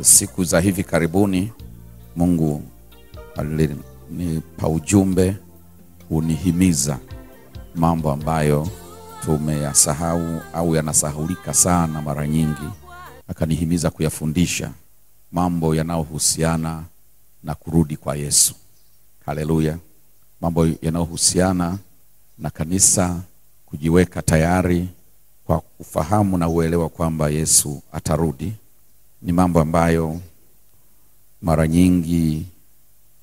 siku za hivi karibuni Mungu alinipa ujumbe unihimiza mambo ambayo tumeyasahau au yanasahulika sana mara nyingi, akanihimiza kuyafundisha mambo yanayohusiana na kurudi kwa Yesu. Haleluya! Mambo yanayohusiana na kanisa kujiweka tayari kwa ufahamu na uelewa kwamba Yesu atarudi ni mambo ambayo mara nyingi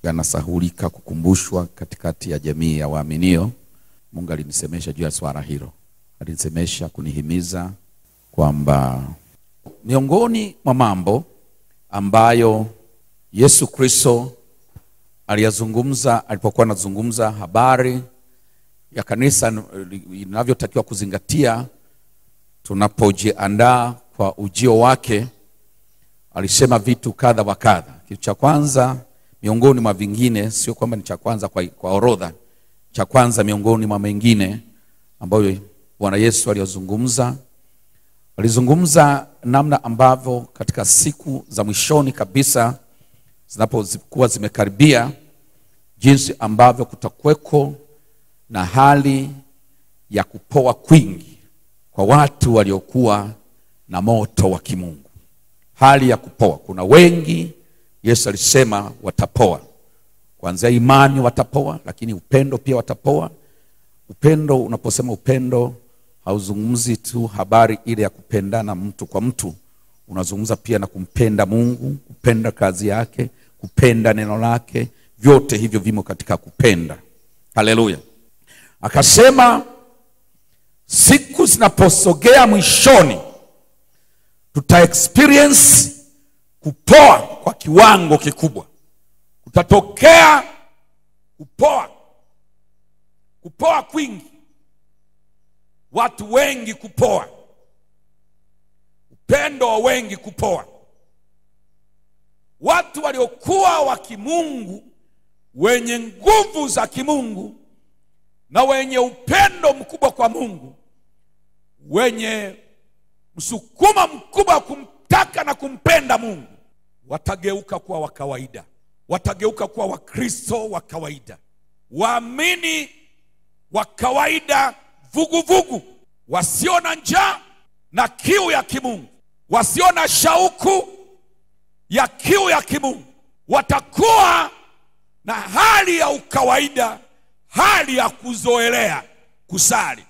yanasahulika kukumbushwa katikati ya jamii ya waaminio. Mungu alinisemesha juu ya swala hilo, alinisemesha kunihimiza kwamba miongoni mwa mambo ambayo Yesu Kristo aliyazungumza alipokuwa anazungumza habari ya kanisa inavyotakiwa kuzingatia tunapojiandaa kwa ujio wake alisema vitu kadha wa kadha. Kitu cha kwanza miongoni mwa vingine, sio kwamba ni cha kwanza kwa, kwa orodha, cha kwanza miongoni mwa mengine ambayo Bwana Yesu aliyozungumza, alizungumza namna ambavyo katika siku za mwishoni kabisa zinapokuwa zimekaribia, jinsi ambavyo kutakuweko na hali ya kupoa kwingi kwa watu waliokuwa na moto wa kimungu hali ya kupoa. Kuna wengi Yesu alisema watapoa, kuanzia imani watapoa, lakini upendo pia watapoa. Upendo, unaposema upendo, hauzungumzi tu habari ile ya kupendana mtu kwa mtu, unazungumza pia na kumpenda Mungu, kupenda kazi yake, kupenda neno lake. Vyote hivyo vimo katika kupenda. Haleluya! Akasema siku zinaposogea mwishoni tuta experience kupoa kwa kiwango kikubwa. Kutatokea kupoa, kupoa kwingi, watu wengi kupoa, upendo wa wengi kupoa, watu waliokuwa wa kimungu, wenye nguvu za kimungu na wenye upendo mkubwa kwa Mungu, wenye msukuma mkubwa wa kumtaka na kumpenda Mungu watageuka kuwa wa kawaida, watageuka kuwa Wakristo wa kawaida, waamini wa kawaida, vuguvugu, wasio na njaa na kiu ya kimungu, wasio na shauku ya kiu ya kimungu. Watakuwa na hali ya ukawaida, hali ya kuzoelea kusali.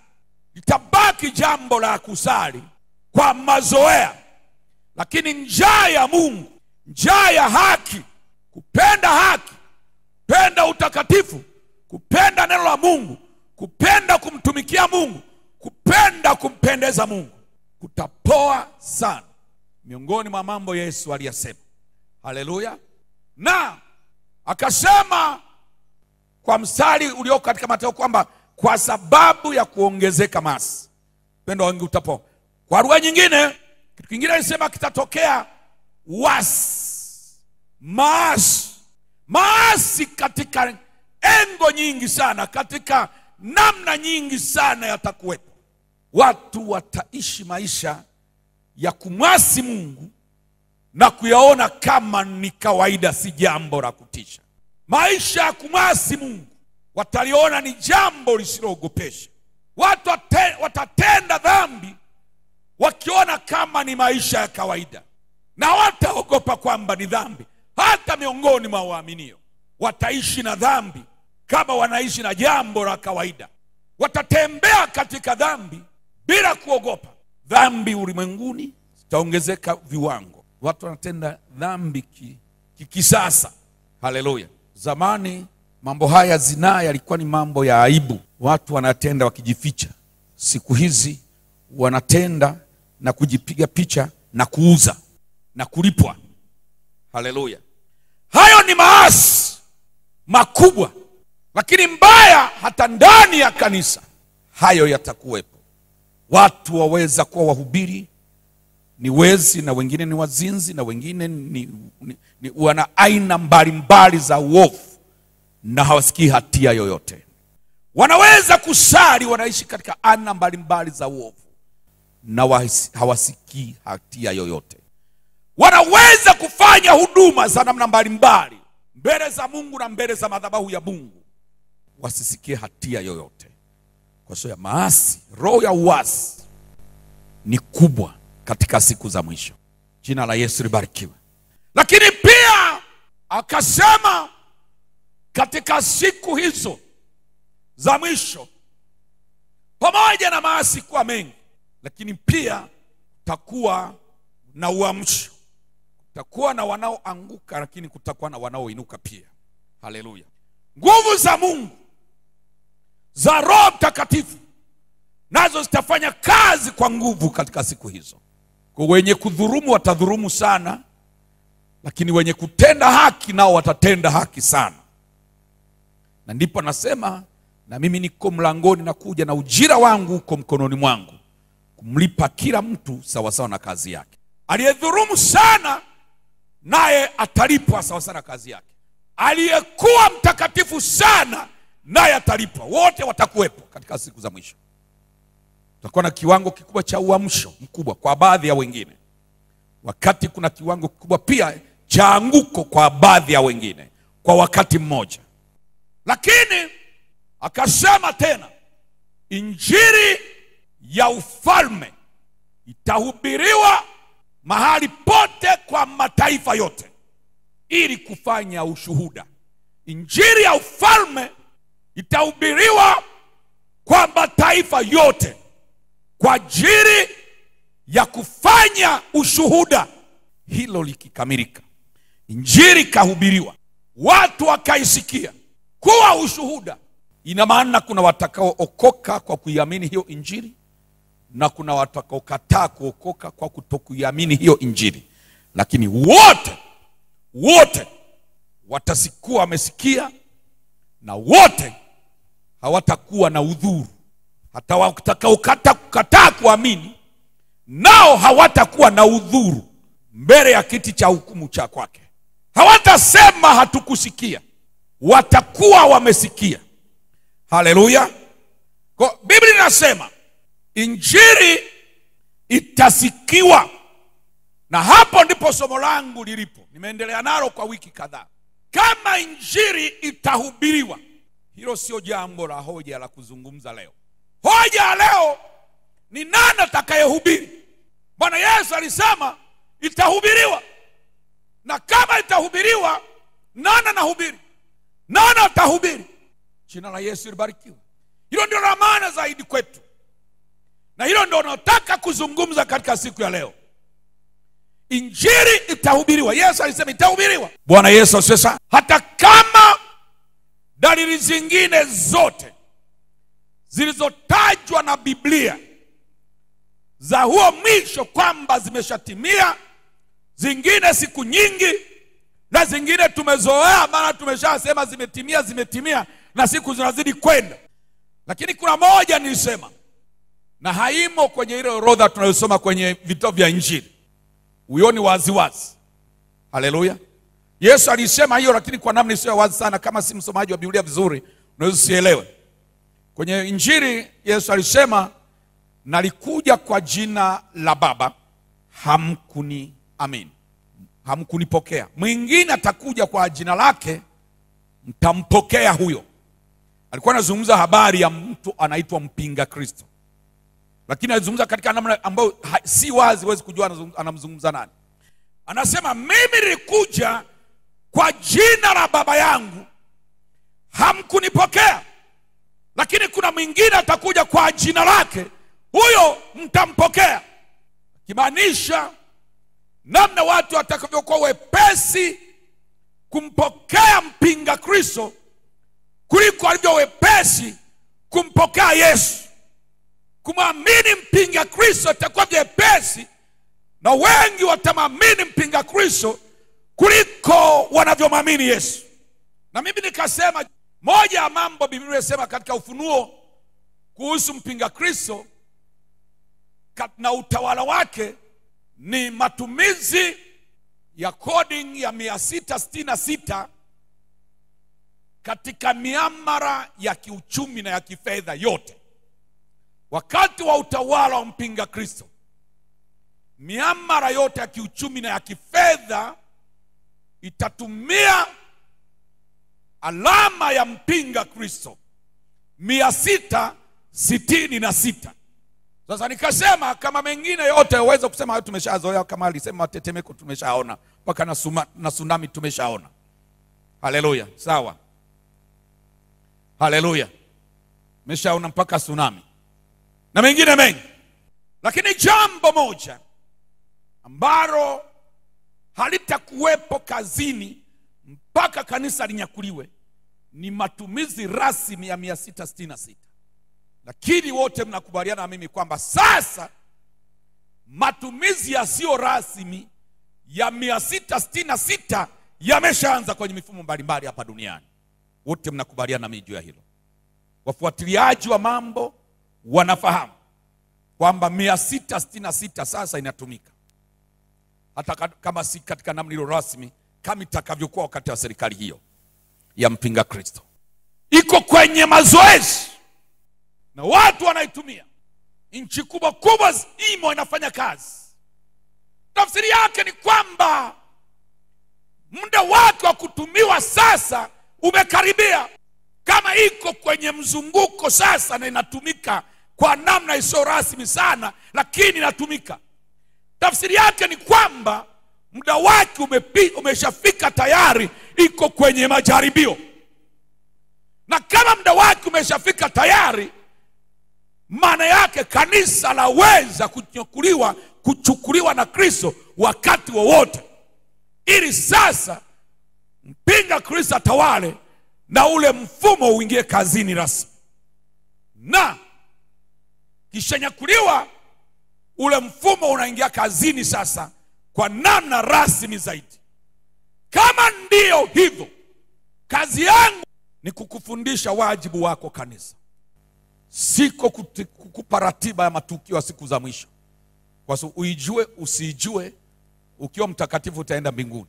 Litabaki jambo la kusali kwa mazoea, lakini njaa ya Mungu, njaa ya haki, kupenda haki, kupenda utakatifu, kupenda neno la Mungu, kupenda kumtumikia Mungu, kupenda kumpendeza Mungu, kutapoa sana. Miongoni mwa mambo Yesu aliyasema. Haleluya! Na akasema kwa mstari ulioko katika Mathayo kwamba kwa sababu ya kuongezeka masi upendo wangu utapoa. Kwa lugha nyingine, kitu kingine alisema kitatokea wasi, maasi, maasi katika engo nyingi sana, katika namna nyingi sana yatakuwepo. Watu wataishi maisha ya kumwasi Mungu na kuyaona kama ni kawaida, si jambo la kutisha. Maisha ya kumwasi Mungu wataliona ni jambo lisiloogopesha. Watu watatenda dhambi wakiona kama ni maisha ya kawaida, na wataogopa kwamba ni dhambi. Hata miongoni mwa waaminio wataishi na dhambi kama wanaishi na jambo la kawaida. Watatembea katika dhambi bila kuogopa. Dhambi ulimwenguni zitaongezeka viwango, watu wanatenda dhambi kikisasa. Ki haleluya! Zamani mambo haya zinaa yalikuwa ni mambo ya aibu, watu wanatenda wakijificha. Siku hizi wanatenda na kujipiga picha na kuuza na kulipwa. Haleluya! Hayo ni maasi makubwa, lakini mbaya, hata ndani ya kanisa hayo yatakuwepo. watu waweza kuwa wahubiri ni wezi na wengine ni wazinzi na wengine ni, ni, ni wana aina mbalimbali za uovu na hawasikii hatia yoyote. Wanaweza kusali wanaishi katika aina mbalimbali za uovu na hawasikii hatia yoyote. Wanaweza kufanya huduma za namna mbalimbali mbele za mungu na mbele za madhabahu ya mungu wasisikie hatia yoyote. Kwa sababu ya maasi roho ya uasi ni kubwa katika siku za mwisho. Jina la yesu libarikiwe. Lakini pia akasema katika siku hizo za mwisho pamoja na maasi kuwa mengi lakini pia kutakuwa na uamsho. Kutakuwa na wanaoanguka lakini kutakuwa na wanaoinuka pia. Haleluya. Nguvu za mungu za roho mtakatifu nazo zitafanya kazi kwa nguvu katika siku hizo. Kwa wenye kudhurumu watadhurumu sana lakini wenye kutenda haki nao watatenda haki sana. Na ndipo anasema na mimi niko mlangoni na kuja na ujira wangu uko mkononi mwangu kumlipa kila mtu sawasawa na kazi yake. Aliyedhurumu sana naye atalipwa sawasawa na kazi yake. Aliyekuwa mtakatifu sana naye atalipwa. Wote watakuwepo katika siku za mwisho. Tutakuwa na kiwango kikubwa cha uamsho mkubwa kwa baadhi ya wengine. Wakati kuna kiwango kikubwa pia cha anguko kwa baadhi ya wengine kwa wakati mmoja. Lakini akasema tena injiri ya ufalme itahubiriwa mahali pote kwa mataifa yote ili kufanya ushuhuda. Injiri ya ufalme itahubiriwa kwamba taifa yote kwa ajili ya kufanya ushuhuda. Hilo likikamilika injili ikahubiriwa watu wakaisikia kuwa ushuhuda. Ina maana kuna watakaookoka kwa kuiamini hiyo injili na kuna watakaokataa kuokoka kwa kutokuiamini hiyo injili. Lakini wote wote watasikuwa wamesikia na wote hawatakuwa na udhuru. Hata watakaokata kukataa kuamini nao hawatakuwa na udhuru mbele ya kiti cha hukumu cha kwake. Hawatasema hatukusikia watakuwa wamesikia. Haleluya! Biblia inasema injiri itasikiwa. Na hapo ndipo somo langu lilipo. Nimeendelea nalo kwa wiki kadhaa. Kama injiri itahubiriwa hilo sio jambo la hoja la kuzungumza leo. Hoja leo ni nani atakayehubiri? Bwana yesu alisema itahubiriwa. Na kama itahubiriwa nani anahubiri? Nani atahubiri? Jina la yesu libarikiwe. Hilo ndio la maana zaidi kwetu. Na hilo ndio nataka kuzungumza katika siku ya leo. Injiri itahubiriwa. Yesu alisema itahubiriwa. Bwana yesu asifiwe sana. Hata kama dalili zingine zote zilizotajwa na biblia za huo mwisho kwamba zimeshatimia zingine siku nyingi na zingine tumezoea maana tumeshasema zimetimia zimetimia na siku zinazidi kwenda. Lakini kuna moja nilisema na haimo kwenye ile orodha tunayosoma kwenye vitabu vya injili. Huioni waziwazi. Haleluya yesu alisema hiyo lakini kwa namna isiyo wazi sana kama si msomaji wa biblia vizuri unaweza usielewe. Kwenye injili yesu alisema nalikuja kwa jina la baba hamkuni amini hamkunipokea. Mwingine atakuja kwa jina lake mtampokea huyo. Alikuwa anazungumza habari ya mtu anaitwa mpinga kristo. Lakini alizungumza katika namna ambayo si wazi huwezi kujua anamzungumza nani. Anasema mimi nilikuja kwa jina la baba yangu hamkunipokea lakini kuna mwingine atakuja kwa jina lake huyo mtampokea. Akimaanisha namna watu watakavyokuwa wepesi kumpokea mpinga kristo kuliko alivyo wepesi kumpokea yesu. Kumwamini mpinga kristo itakuwa vyepesi na wengi watamwamini mpinga kristo kuliko wanavyomwamini yesu. Na mimi nikasema moja ya mambo biblia inasema katika ufunuo kuhusu mpinga kristo na utawala wake ni matumizi ya coding ya 666 katika miamara ya kiuchumi na ya kifedha yote. Wakati wa utawala wa mpinga kristo miamara yote ya kiuchumi na ya kifedha itatumia alama ya mpinga kristo. Mia sita sitini na sita. Sasa nikasema kama mengine yote uweze kusema hayo tumeshazoea kama alisema tetemeko tumeshaona mpaka na, suma- na tsunami tumeshaona. Haleluya sawa. Haleluya. Meshaona mpaka tsunami. Na mengine mengi. Lakini jambo moja ambalo halitakuwepo kazini mpaka kanisa linyakuliwe. Ni matumizi rasmi ya 666 lakini wote mnakubaliana na mimi kwamba sasa matumizi yasiyo rasmi ya 666 yameshaanza kwenye mifumo mbalimbali hapa duniani. Wote mnakubaliana na mimi juu ya hilo. Wafuatiliaji wa mambo wanafahamu kwamba 666 sasa inatumika hata kama si katika namna hilo rasmi kama itakavyokuwa wakati wa serikali hiyo ya mpinga kristo. Iko kwenye mazoezi na watu wanaitumia. Nchi kubwa kubwa imo inafanya kazi. Tafsiri yake ni kwamba muda wake wa kutumiwa sasa umekaribia. Kama iko kwenye mzunguko sasa na inatumika kwa namna isiyo rasmi sana lakini inatumika tafsiri yake ni kwamba muda wake umeshafika tayari iko kwenye majaribio. Na kama muda wake umeshafika tayari maana yake kanisa laweza kunyakuliwa kuchukuliwa na kristo wakati wowote. Ili sasa mpinga kristo atawale na ule mfumo uingie kazini rasmi. Na kishanyakuliwa ule mfumo unaingia kazini sasa kwa namna rasmi zaidi. Kama ndiyo hivyo kazi yangu ni kukufundisha wajibu wako kanisa. Siko kukupa ratiba ya matukio ya siku za mwisho. Kwa sababu uijue usiijue ukiwa mtakatifu utaenda mbinguni.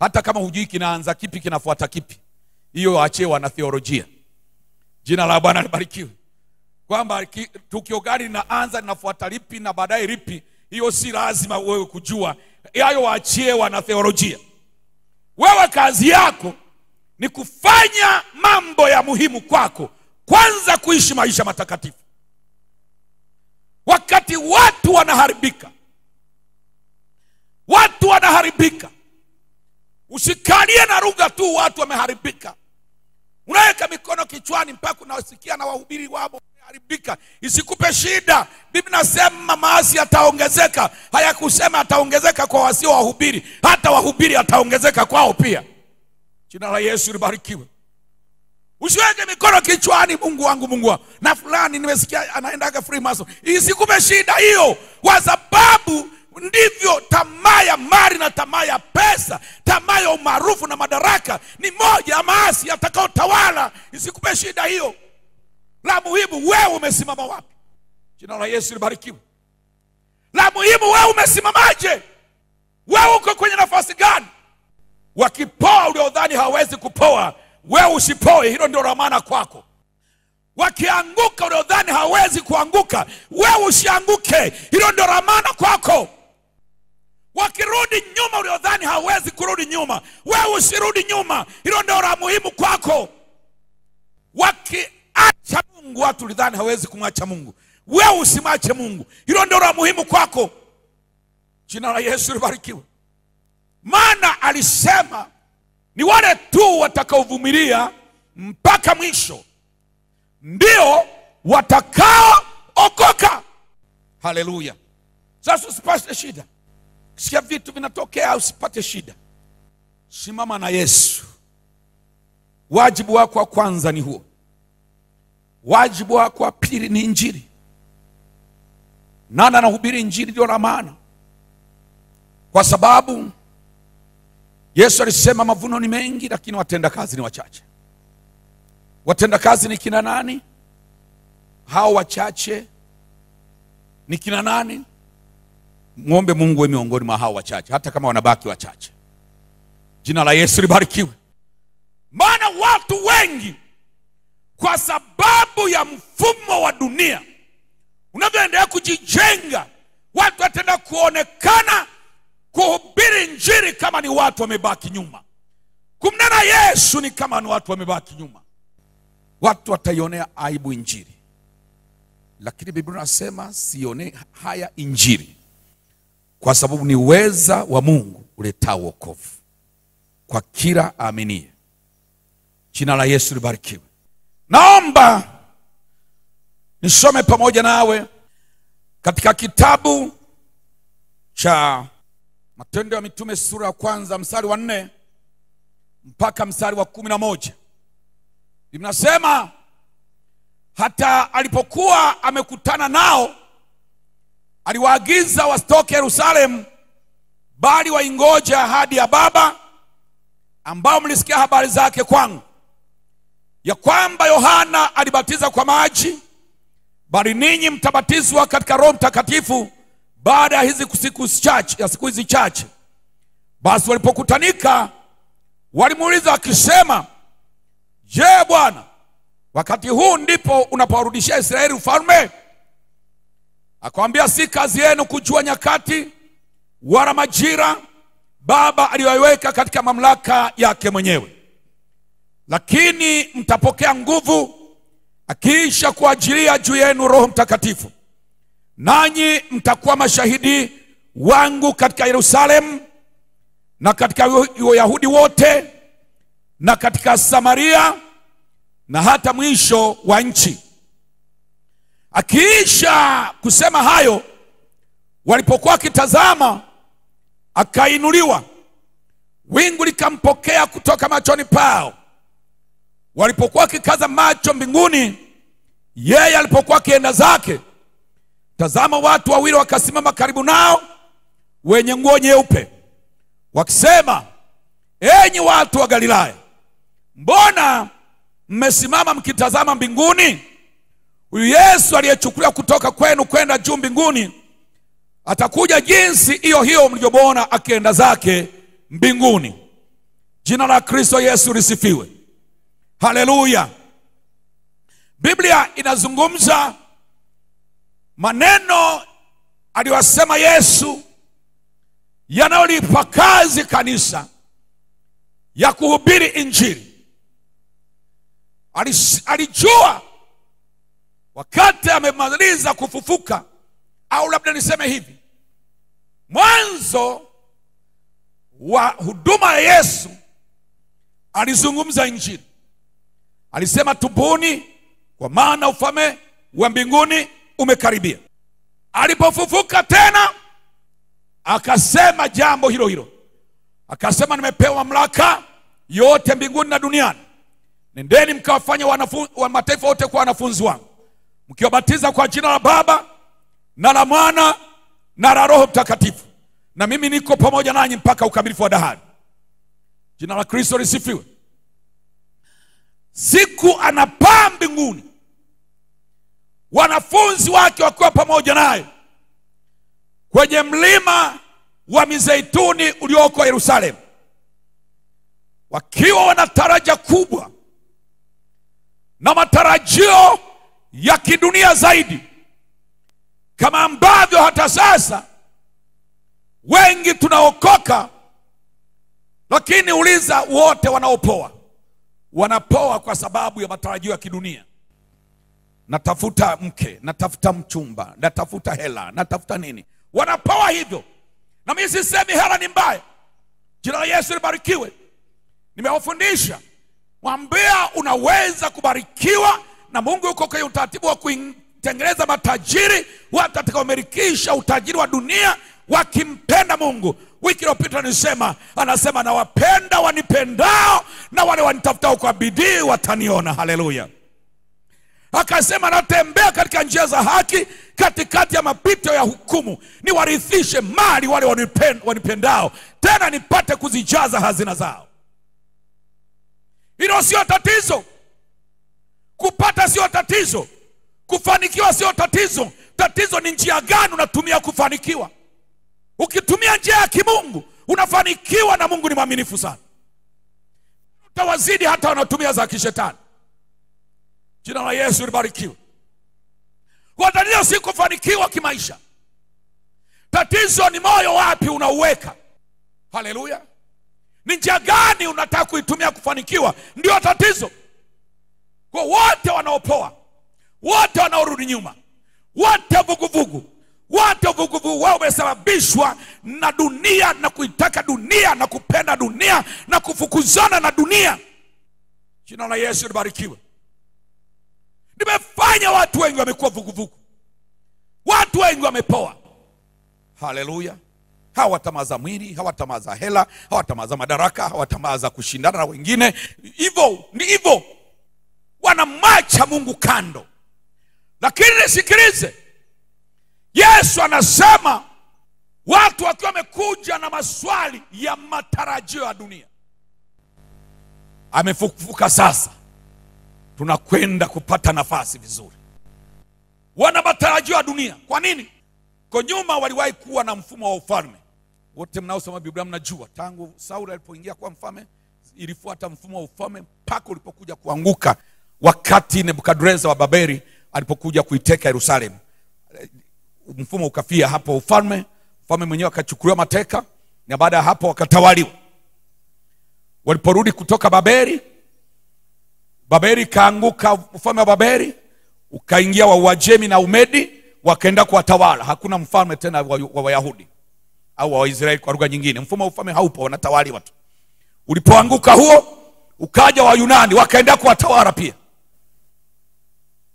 Hata kama hujui kinaanza kipi kinafuata kipi hiyo waachie wana theolojia. Jina la bwana libarikiwe kwamba tukio gani linaanza linafuata lipi na baadaye lipi hiyo si lazima wewe kujua. Hayo waachie wana theolojia. Wewe kazi yako ni kufanya mambo ya muhimu kwako. Kwanza kuishi maisha matakatifu. Wakati watu wanaharibika watu wanaharibika usikalie na lugha tu watu wameharibika. Unaweka mikono kichwani mpaka unawasikia na wahubiri wabo wameharibika isikupe shida. Bibi nasema maasi yataongezeka. Hayakusema ataongezeka kwa wasio wahubiri. Hata wahubiri ataongezeka kwao pia. Jina la yesu libarikiwe. Usiweke mikono kichwani mungu wangu mungu wangu na fulani nimesikia anaendaga freemason isikupe shida hiyo. Kwa sababu ndivyo tamaa ya mali na tamaa ya pesa tamaa ya umaarufu na madaraka ni moja ya maasi yatakaotawala isikupe shida hiyo la muhimu wewe umesimama wapi? Jina la yesu libarikiwe. La muhimu wewe umesimamaje? Wewe uko kwenye nafasi gani? Wakipoa uliodhani hawezi kupoa wewe usipoe hilo ndio ramana kwako. Wakianguka uliodhani hawezi kuanguka wewe usianguke hilo ndio ramana kwako. Wakirudi nyuma uliodhani hawezi kurudi nyuma wewe usirudi nyuma hilo ndio la muhimu kwako wakiacha mungu watu lidhani hawezi kumwacha mungu. Wewe usimwache mungu. Hilo ndio la muhimu kwako. Jina la yesu libarikiwe. Maana alisema ni wale tu watakaovumilia mpaka mwisho. Ndio watakaookoka. Haleluya. Sasa usipate shida. Sikia vitu vinatokea usipate shida. Simama na yesu. Wajibu wako wa kwanza ni huo wajibu wako wa pili ni injili nani anahubiri injili ndio la maana kwa sababu yesu alisema mavuno ni mengi lakini watenda kazi ni wachache watenda kazi ni kina nani hao wachache ni kina nani? Mwombe Mungu we miongoni mwa hao wachache, hata kama wanabaki wachache. Jina la Yesu libarikiwe. Maana watu wengi kwa sababu ya mfumo wa dunia unavyoendelea kujijenga, watu wataenda kuonekana kuhubiri njiri kama ni watu wamebaki nyuma, kumnena Yesu ni kama ni watu wamebaki nyuma. Watu wataionea aibu injiri lakini Biblia nasema sionee haya injiri kwa sababu ni uweza wa Mungu uletao wokovu kwa kila aaminie. Jina la Yesu libarikiwe. Naomba nisome pamoja nawe katika kitabu cha Matendo ya Mitume sura ya kwanza mstari wa nne mpaka mstari wa kumi na moja. Linasema hata alipokuwa amekutana nao aliwaagiza wasitoke Yerusalemu, bali waingoja ahadi ya Baba ambao mlisikia habari zake kwangu, ya kwamba Yohana alibatiza kwa maji, bali ninyi mtabatizwa katika Roho Mtakatifu baada ya hizi siku chache, ya siku hizi chache. Basi walipokutanika walimuuliza wakisema, Je, Bwana, wakati huu ndipo unapowarudishia Israeli ufalme? Akamwambia, si kazi yenu kujua nyakati wala majira Baba aliyoiweka katika mamlaka yake mwenyewe, lakini mtapokea nguvu akiisha kuajilia juu yenu Roho Mtakatifu, nanyi mtakuwa mashahidi wangu katika Yerusalemu na katika Wayahudi wote na katika Samaria na hata mwisho wa nchi. Akiisha kusema hayo, walipokuwa wakitazama, akainuliwa, wingu likampokea kutoka machoni pao. Walipokuwa wakikaza macho mbinguni, yeye alipokuwa akienda zake, tazama, watu wawili wakasimama karibu nao, wenye nguo nyeupe, wakisema, enyi watu wa Galilaya, mbona mmesimama mkitazama mbinguni? Huyu Yesu aliyechukuliwa kutoka kwenu kwenda juu mbinguni atakuja jinsi hiyo hiyo mlivyomwona akienda zake mbinguni. Jina la Kristo Yesu lisifiwe, haleluya. Biblia inazungumza maneno aliyosema Yesu yanayolipa kazi kanisa ya kuhubiri Injili. Alijua wakati amemaliza kufufuka, au labda niseme hivi, mwanzo wa huduma ya Yesu alizungumza Injili. Alisema, tubuni, kwa maana ufalme wa mbinguni umekaribia. Alipofufuka tena akasema jambo hilo hilo, akasema, nimepewa mamlaka yote mbinguni na duniani. Nendeni mkawafanya wa mataifa wote kwa wanafunzi wangu, mkiwabatiza kwa jina la Baba na la Mwana na la Roho Mtakatifu, na mimi niko pamoja nanyi mpaka ukamilifu wa dahari. Jina la Kristo lisifiwe. Siku anapaa mbinguni, wanafunzi wake wakiwa pamoja naye kwenye mlima wa Mizeituni ulioko Yerusalemu, wakiwa wana taraja kubwa na matarajio ya kidunia zaidi, kama ambavyo hata sasa wengi tunaokoka, lakini uliza wote wanaopoa, wanapoa kwa sababu ya matarajio ya kidunia. Natafuta mke, natafuta mchumba, natafuta hela, natafuta nini, wanapoa hivyo. Na mimi sisemi hela ni mbaya, jina la Yesu libarikiwe. Nimewafundisha mwambia, unaweza kubarikiwa na Mungu yuko kwenye utaratibu wa kuitengeneza matajiri, watu watakaomirikisha utajiri wa dunia wakimpenda Mungu. Wiki iliyopita nilisema, anasema nawapenda wanipendao na wale wanitafutao kwa bidii wataniona. Haleluya! Akasema natembea katika njia za haki katikati ya mapito ya hukumu, niwarithishe mali wale wanipendao, tena nipate kuzijaza hazina zao. Hilo sio tatizo. Kupata sio tatizo, kufanikiwa sio tatizo, tatizo ni njia gani unatumia kufanikiwa ukitumia njia ya kimungu unafanikiwa na mungu ni mwaminifu sana. Utawazidi hata wanatumia za kishetani. Jina la yesu libarikiwe. Kwa si kufanikiwa kimaisha. Tatizo ni moyo wapi unauweka? Haleluya. Ni njia gani unataka kuitumia kufanikiwa? Ndio tatizo. Kwa wote wanaopoa wote wanaorudi nyuma wote vuguvugu wote uvuguvugu wao umesababishwa na dunia na kuitaka dunia na kupenda dunia na kufukuzana na dunia. Jina la yesu libarikiwe. Nimefanya watu wengi wamekuwa vuguvugu. Watu wengi wamepoa. Haleluya. Hawatamaza mwili hawatamaza hela hawatamaza madaraka hawatamaza kushindana na wengine. Hivyo ni hivyo. Wanamacha mungu kando. Lakini nisikilize yesu anasema watu wakiwa wamekuja na maswali ya matarajio ya dunia. Amefufuka sasa. Tunakwenda kupata nafasi vizuri. Wana matarajio ya dunia. Kwa nini? Kwa nyuma waliwahi kuwa na mfumo wa ufalme. Wote mnaosoma biblia mnajua tangu sauli alipoingia kuwa mfalme ilifuata mfumo wa ufalme mpaka ulipokuja kuanguka wakati nebukadreza wa babeli alipokuja kuiteka yerusalemu mfumo ukafia hapo ufalme mfalme mwenyewe akachukuliwa mateka na baada ya hapo wakatawaliwa waliporudi kutoka babeli babeli ikaanguka ufalme wa babeli ukaingia wa uajemi na umedi wakaenda kuwatawala. Hakuna mfalme tena wa wayahudi au wa waisraeli kwa lugha nyingine. Mfumo wa ufalme haupo wanatawaliwa tu. Ulipoanguka huo ukaja wa yunani wakaenda kuwatawala pia.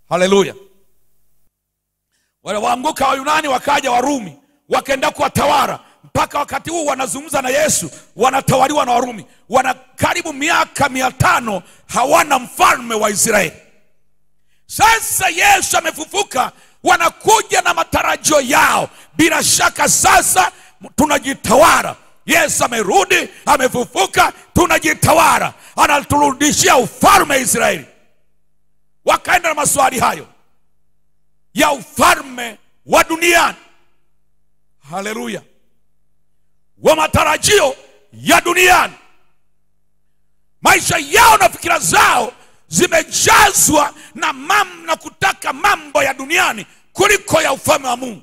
Haleluya walipoanguka wa yunani wakaja warumi wakaenda kuwatawara mpaka wakati huu wanazungumza na yesu wanatawaliwa na warumi. Wana karibu miaka mia tano hawana mfalme wa israeli. Sasa yesu amefufuka wanakuja na matarajio yao. Bila shaka sasa tunajitawara yesu amerudi amefufuka tunajitawara anaturudishia ufalme israeli. Wakaenda na maswali hayo ya ufalme wa duniani. Haleluya. Wa matarajio ya duniani. Maisha yao na fikira zao zimejazwa na mam na kutaka mambo ya duniani kuliko ya ufalme wa mungu.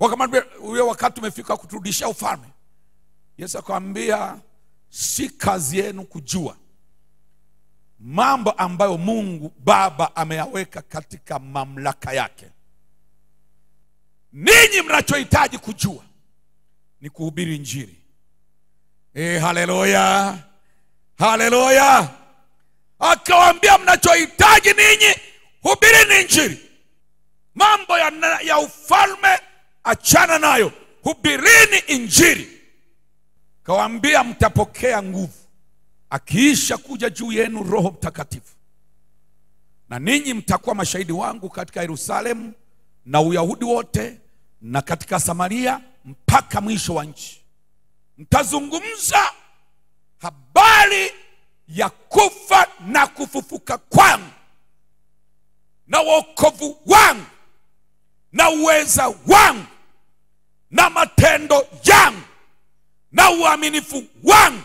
Wakamwambia huyo wakati umefika kuturudishia ufalme. Yesu akamwambia si kazi yenu kujua mambo ambayo mungu baba ameyaweka katika mamlaka yake. Ninyi mnachohitaji kujua ni kuhubiri njiri e, haleluya haleluya. Akawaambia, mnachohitaji ninyi hubirini injili. Mambo ya, ya ufalme achana nayo. Hubirini injili. Kawambia mtapokea nguvu akiisha kuja juu yenu roho mtakatifu na ninyi mtakuwa mashahidi wangu katika yerusalemu na uyahudi wote na katika samaria mpaka mwisho wa nchi. Mtazungumza habari ya kufa na kufufuka kwangu na wokovu wangu na uweza wangu na matendo yangu na uaminifu wangu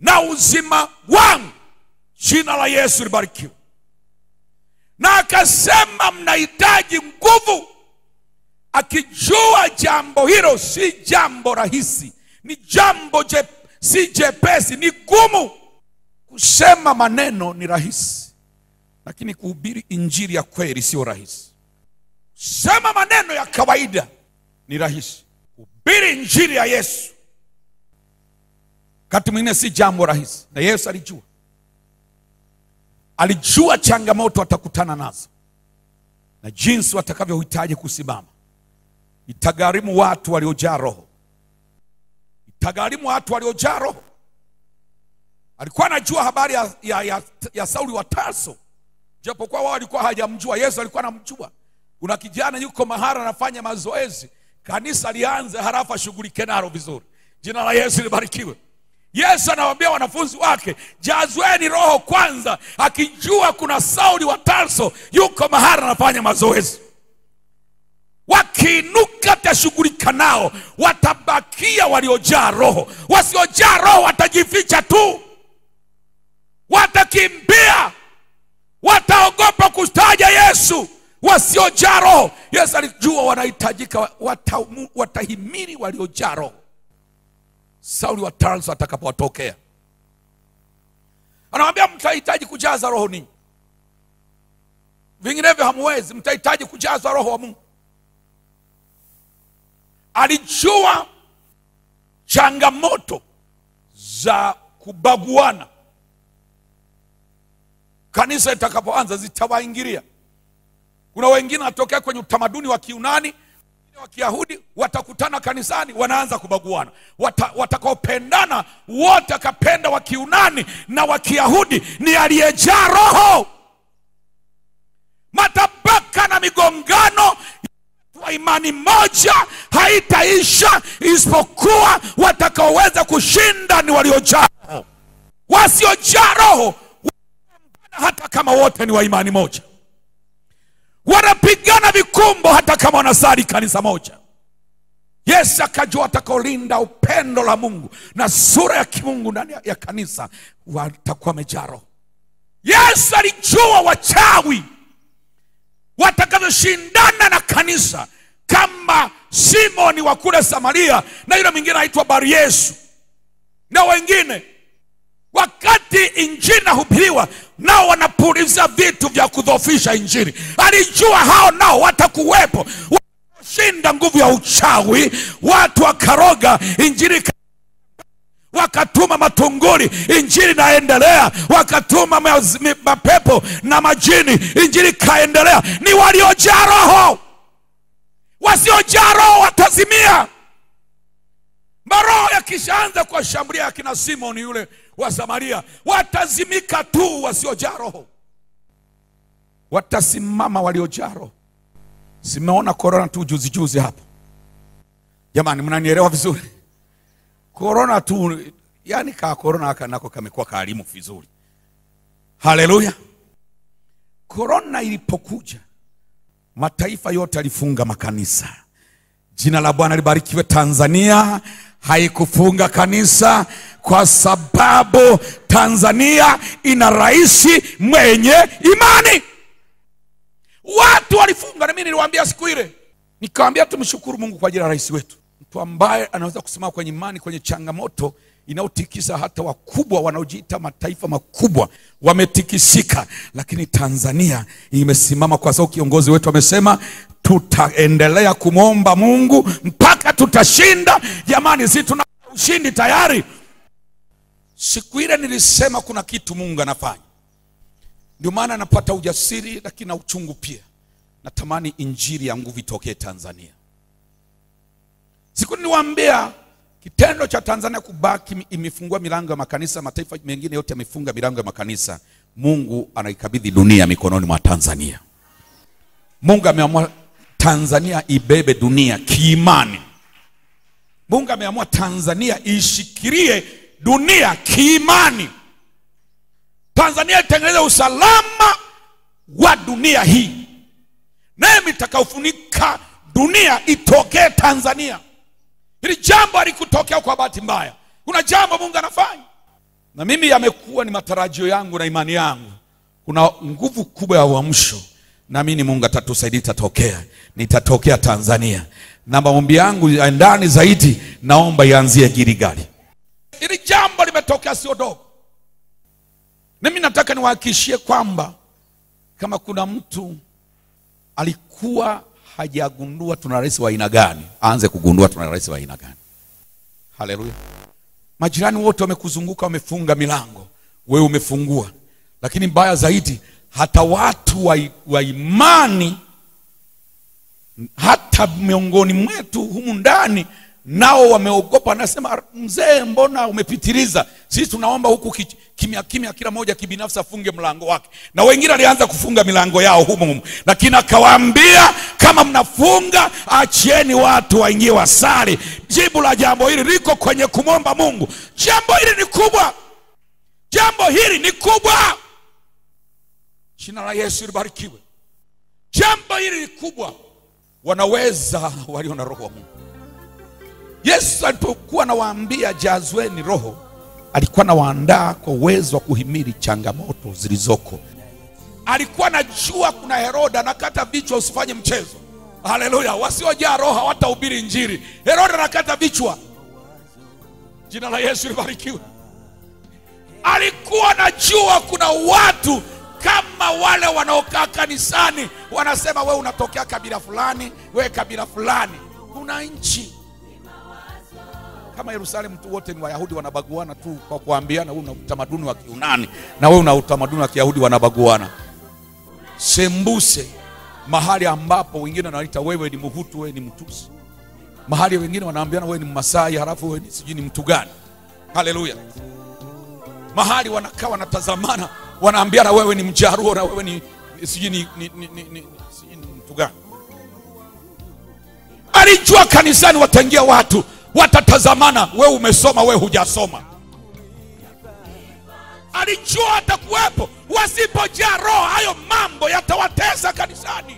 na uzima wangu. Jina la yesu libarikiwe. Na akasema mnahitaji nguvu. Akijua jambo hilo si jambo rahisi ni jambo je, si jepesi ni gumu. Kusema maneno ni rahisi lakini kuhubiri injili ya kweli sio rahisi. Sema maneno ya kawaida ni rahisi. Kuhubiri injili ya yesu wakati mwingine si jambo rahisi. Na yesu alijua. Alijua changamoto atakutana nazo. Na jinsi watakavyohitaji kusimama. Itagharimu watu waliojaa roho. Itagharimu watu waliojaa roho. Alikuwa anajua habari ya, ya, ya, ya sauli wa tarso. Japokuwa wao walikuwa hajamjua yesu alikuwa anamjua. Kuna kijana yuko mahara anafanya mazoezi. Kanisa lianze halafu ashughulike nalo vizuri. Jina la yesu libarikiwe yesu anawaambia wanafunzi wake jazweni roho kwanza akijua kuna sauli wa tarso yuko mahara anafanya mazoezi. Wakiinuka tashughulika nao watabakia waliojaa roho. Wasiojaa roho watajificha tu watakimbia wataogopa kustaja yesu. Wasiojaa roho yesu alijua wanahitajika watahimiri waliojaa roho sauli wa tarso atakapowatokea. Anawambia mtahitaji kujaza roho ninyi. Vinginevyo hamwezi mtahitaji kujazwa roho wa mungu. Alijua changamoto za kubaguana. Kanisa itakapoanza zitawaingilia. Kuna wengine wanatokea kwenye utamaduni wa kiunani wa kiyahudi watakutana kanisani wanaanza kubaguana. Wata, watakaopendana wote akapenda wa kiunani na wa kiyahudi ni aliyejaa roho. Matabaka na migongano wa imani moja haitaisha isipokuwa watakaoweza kushinda ni waliojaa wasiojaa roho hata kama wote ni wa imani moja wanapigana vikumbo hata kama wanasali kanisa moja. Yesu akajua atakaolinda upendo la mungu na sura ya kimungu ndani ya- kanisa watakuwa mejaro yesu alijua wachawi watakavyoshindana na kanisa kama simoni wa kule samaria na yule mwingine anaitwa bari yesu na wengine. Wakati injili nahubiriwa nao wanapuliza vitu vya kudhofisha injili. Alijua hao nao watakuwepo. Shinda nguvu ya uchawi. Watu wakaroga injili wakatuma matunguli injili naendelea, wakatuma mapepo na majini injili kaendelea. ni waliojaa roho. Wasiojaa roho watazimia. Maroho yakishaanza kuwashambulia akina simoni yule wa samaria watazimika tu wasiojaa roho. Watasimama waliojaa roho. Simeona korona tu juzi juzi hapo. Jamani mnanielewa vizuri? Korona tu yani ka korona aka nako kamekuwa kaalimu vizuri. Haleluya! Korona ilipokuja mataifa yote alifunga makanisa. Jina la bwana libarikiwe tanzania haikufunga kanisa kwa sababu tanzania ina rais mwenye imani. Watu walifunga na mimi niliwaambia siku ile nikawambia tumshukuru mungu kwa ajili ya rais wetu. Mtu ambaye anaweza kusimama kwenye imani kwenye changamoto inayotikisa hata wakubwa wanaojiita mataifa makubwa wametikisika. Lakini tanzania imesimama kwa sababu kiongozi wetu amesema tutaendelea kumwomba mungu mpaka tutashinda. Jamani si tuna ushindi tayari? Siku ile nilisema kuna kitu mungu anafanya. Ndio maana napata ujasiri lakini na uchungu pia. Natamani injili ya nguvu itokee tanzania. Siku niliwaambia kitendo cha tanzania kubaki imefungua milango ya makanisa mataifa mengine yote yamefunga milango ya makanisa. Mungu anaikabidhi dunia mikononi mwa tanzania. Mungu ameamua tanzania ibebe dunia kiimani. Mungu ameamua tanzania ishikirie dunia kiimani. Tanzania itengeneze usalama wa dunia hii. Naye itakaofunika dunia itokee tanzania. Hili jambo halikutokea kwa bahati mbaya. Kuna jambo mungu anafanya. Na mimi yamekuwa ni matarajio yangu na imani yangu. Kuna nguvu kubwa ya uamsho naamini mungu atatusaidia itatokea nitatokea tanzania. Na maombi yangu ya ndani zaidi naomba ianzie girigali hili jambo limetokea sio dogo. Mimi nataka niwahakikishie kwamba kama kuna mtu alikuwa hajagundua tuna rais wa aina gani aanze kugundua tuna rais wa aina gani. Haleluya. Majirani wote wamekuzunguka wamefunga milango. Wewe umefungua. Lakini mbaya zaidi hata watu wa, wa imani hata miongoni mwetu humu ndani nao wameogopa anasema mzee mbona umepitiliza? Sisi tunaomba huku ki- kimya kimya kila moja kibinafsi afunge mlango wake. Na wengine alianza kufunga milango yao humu humu. Lakini akawaambia kama mnafunga achieni watu waingie wasali. Jibu la jambo hili liko kwenye kumwomba mungu. Jambo hili ni kubwa. Jambo hili ni kubwa jina la yesu libarikiwe jambo hili kubwa wanaweza walio na roho wa Mungu. Yesu alipokuwa anawaambia jazweni roho, alikuwa anawaandaa kwa uwezo wa kuhimili changamoto zilizoko. Alikuwa anajua kuna Herode anakata vichwa, usifanye mchezo. Haleluya! wasiojaa roho hawatahubiri Injili. Herode anakata vichwa. Jina la Yesu libarikiwe. Alikuwa anajua kuna watu kama wale wanaokaa kanisani wanasema, we unatokea kabila fulani, we kabila fulani. Kuna nchi kama Yerusalemu tu wote ni Wayahudi, wanabaguana tu kwa kuambiana, wewe una utamaduni wa Kiunani na wewe una utamaduni wa Kiyahudi, wanabaguana. Sembuse mahali ambapo wengine wanaita wewe ni muhutu wewe ni Mtusi, mahali wengine wanaambiana wewe ni Mmasai, halafu wewe sijui ni mtu gani. Haleluya! mahali wanakaa wanatazamana, wanaambiana wewe ni Mjaruo na wewe ni sijui ni, ni, ni, ni, ni, ni mtu gani. Alijua kanisani wataingia watu watatazamana, wewe umesoma, wewe hujasoma. Alijua atakuwepo, wasipojaa roho, hayo mambo yatawatesa kanisani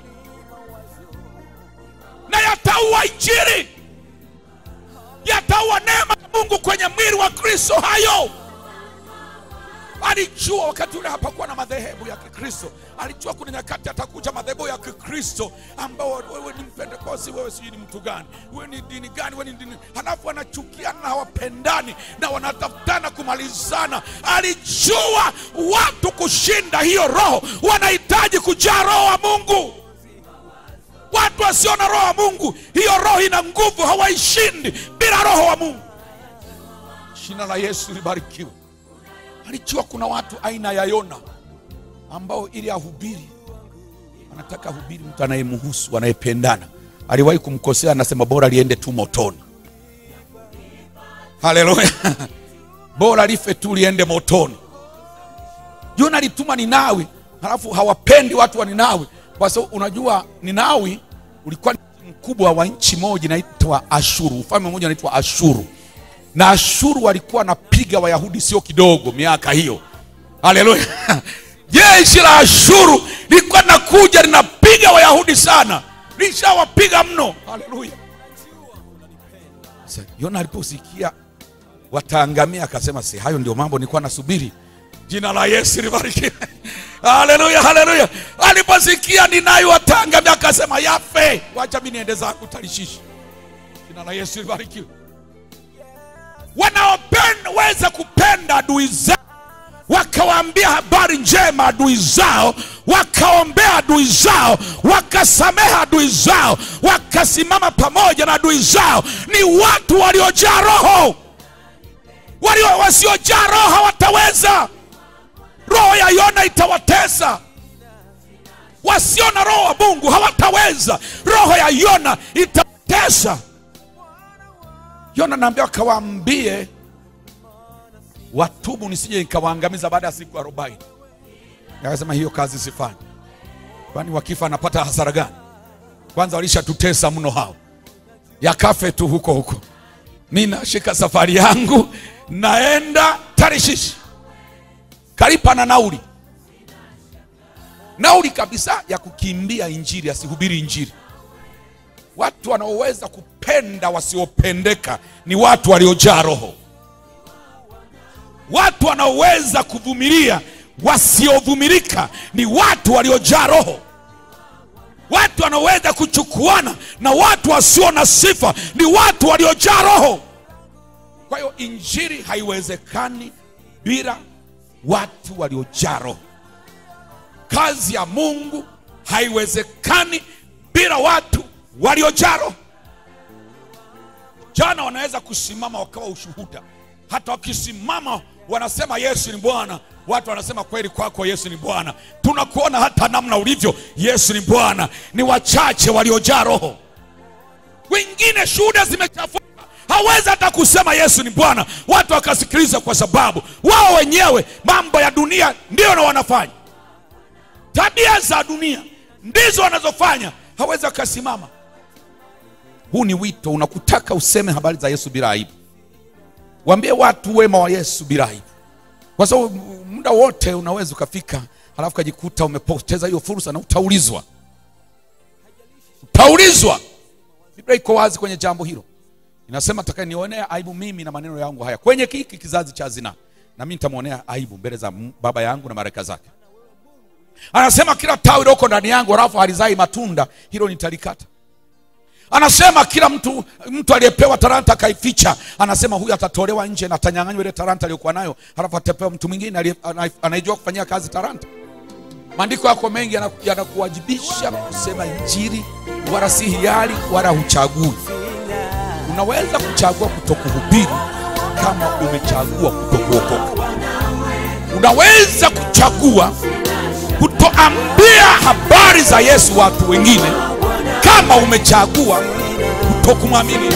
na yataua Injili, yataua neema ya Mungu kwenye mwili wa Kristo. Hayo alijua wakati ule hapakuwa na madhehebu ya Kikristo. Alijua kuna nyakati atakuja madhehebu ya Kikristo ambao wewe ni Mpentekosti, wewe sijui ni mtu gani, wewe ni dini gani, wewe ni dini, halafu wanachukiana na hawapendani na wanatafutana kumalizana. Alijua watu kushinda hiyo roho wanahitaji kujaa roho wa Mungu. Watu wasio na roho wa Mungu, hiyo roho ina nguvu, hawaishindi bila roho wa Mungu. Jina la Yesu libarikiwe. Alijua kuna watu aina ya Yona ambao ili ahubiri anataka ahubiri mtu anayemhusu anayependana. Aliwahi kumkosea, anasema bora liende tu motoni. Haleluya! bora life tu liende motoni. Yona alituma Ninawi, halafu hawapendi watu wa Ninawi kwa sababu unajua Ninawi ulikuwa mkubwa wa nchi moja inaitwa Ashuru, ufalme mmoja unaitwa Ashuru na Ashuru walikuwa wanapiga Wayahudi sio kidogo miaka hiyo. Haleluya! jeshi la Ashuru lilikuwa linakuja linapiga Wayahudi sana, lishawapiga mno. Haleluya! Yona aliposikia wataangamia, akasema si hayo ndio mambo nilikuwa nasubiri. Jina la Yesu libarikiwe. Haleluya, haleluya. Aliposikia ninayo wataangamia, akasema yafe, wacha mimi niende zangu Tarishishi. Jina la Yesu libarikiwe wanaoweza kupenda adui zao wakawaambia habari njema adui zao, wakaombea adui zao, wakasameha adui zao, wakasimama pamoja na adui zao, ni watu waliojaa roho. Walio wasiojaa roho hawataweza. Roho ya Yona itawatesa. Wasio na roho wa Mungu hawataweza. Roho ya Yona itawatesa. Yona naambia kawaambie watubu nisije nikawaangamiza baada ya siku arobaini. Akasema hiyo kazi sifanye, kwani wakifa anapata hasara gani? Kwanza walishatutesa mno hao, yakafe tu huko huko. Mi nashika safari yangu naenda Tarishishi, kalipa na nauli, nauli kabisa ya kukimbia Injili, asihubiri Injili. Watu wanaoweza kupenda wasiopendeka ni watu waliojaa roho. Watu wanaoweza kuvumilia wasiovumilika ni watu waliojaa roho. Watu wanaoweza kuchukuana na watu wasio na sifa ni watu waliojaa roho. Kwa hiyo injili haiwezekani bila watu waliojaa roho. Kazi ya Mungu haiwezekani bila watu waliojaa roho. Jana wanaweza kusimama wakawa ushuhuda, hata wakisimama wanasema Yesu ni Bwana, watu wanasema kweli kwako Yesu ni Bwana, tunakuona hata namna ulivyo, Yesu ni Bwana. Ni wachache waliojaa roho, wengine shuhuda zimechafuka, hawezi hata kusema Yesu ni Bwana, watu wakasikiliza, kwa sababu wao wenyewe mambo ya dunia ndio na wanafanya, tabia za dunia ndizo wanazofanya, hawezi akasimama huu ni wito unakutaka useme habari za Yesu bila aibu. Waambie watu wema wa Yesu bila aibu, kwa sababu muda wote unaweza ukafika, halafu kajikuta umepoteza hiyo fursa na utaulizwa. utaulizwa. biblia iko wazi kwenye jambo hilo inasema atakayenionea aibu mimi na maneno yangu haya kwenye kiki kizazi cha zina na mimi nitamwonea aibu mbele za baba yangu na malaika zake anasema kila tawi loko ndani yangu halafu halizai matunda hilo nitalikata anasema kila mtu mtu aliyepewa talanta akaificha. Anasema huyu atatolewa nje na atanyang'anywa ile talanta aliyokuwa nayo halafu atapewa mtu mwingine anayejua kufanyia kazi talanta. Maandiko yako mengi yana- yanakuwajibisha kusema injili wala si hiari wala huchagui. Unaweza kuchagua kutokuhubiri kama umechagua kutokuokoka. Unaweza kuchagua kutoambia habari za yesu watu wengine kama umechagua kutokumwamini